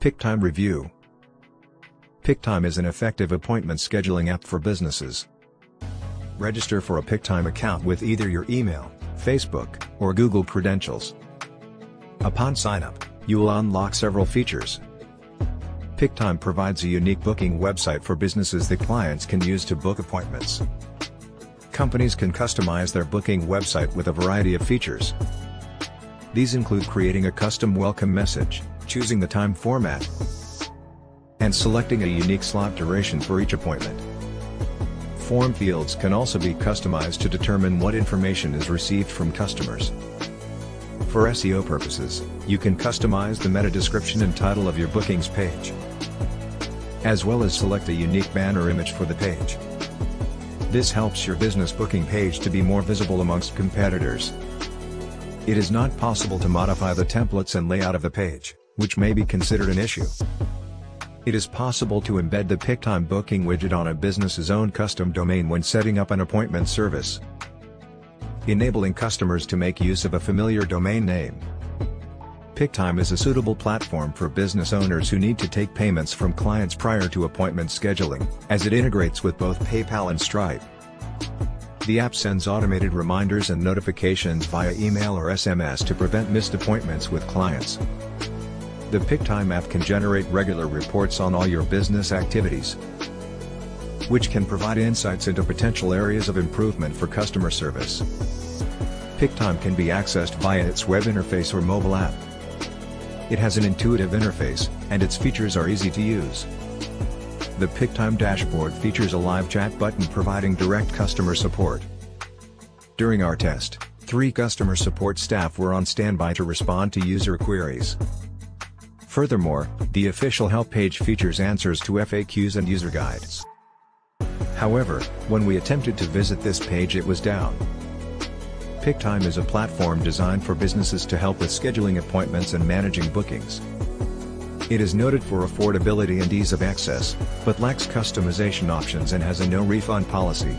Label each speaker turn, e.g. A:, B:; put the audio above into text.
A: PickTime Review PickTime is an effective appointment scheduling app for businesses. Register for a PickTime account with either your email, Facebook, or Google credentials. Upon sign-up, you will unlock several features. PickTime provides a unique booking website for businesses that clients can use to book appointments. Companies can customize their booking website with a variety of features. These include creating a custom welcome message, choosing the time format, and selecting a unique slot duration for each appointment. Form fields can also be customized to determine what information is received from customers. For SEO purposes, you can customize the meta description and title of your bookings page, as well as select a unique banner image for the page. This helps your business booking page to be more visible amongst competitors. It is not possible to modify the templates and layout of the page, which may be considered an issue. It is possible to embed the PickTime booking widget on a business's own custom domain when setting up an appointment service, enabling customers to make use of a familiar domain name. PickTime is a suitable platform for business owners who need to take payments from clients prior to appointment scheduling, as it integrates with both PayPal and Stripe. The app sends automated reminders and notifications via email or SMS to prevent missed appointments with clients. The PickTime app can generate regular reports on all your business activities, which can provide insights into potential areas of improvement for customer service. PickTime can be accessed via its web interface or mobile app. It has an intuitive interface, and its features are easy to use. The PickTime dashboard features a live chat button providing direct customer support. During our test, three customer support staff were on standby to respond to user queries. Furthermore, the official help page features answers to FAQs and user guides. However, when we attempted to visit this page it was down. PickTime is a platform designed for businesses to help with scheduling appointments and managing bookings. It is noted for affordability and ease of access, but lacks customization options and has a no-refund policy.